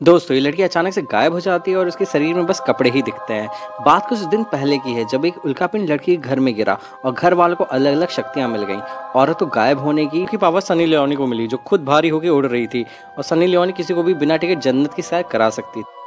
दोस्तों, ये लड़की अचानक से गायब हो जाती है और उसके शरीर में बस कपड़े ही दिखते हैं। बात कुछ दिन पहले की है, जब एक उल्कापिंड लड़की घर में गिरा और घर वालों को अलग अलग शक्तियाँ मिल गईं। औरत तो गायब होने की की पावर सनी लियोनी को मिली, जो खुद भारी होकर उड़ रही थी और सनी लियोनी किसी को भी बिना टिकट जन्नत की सैर करा सकती थी।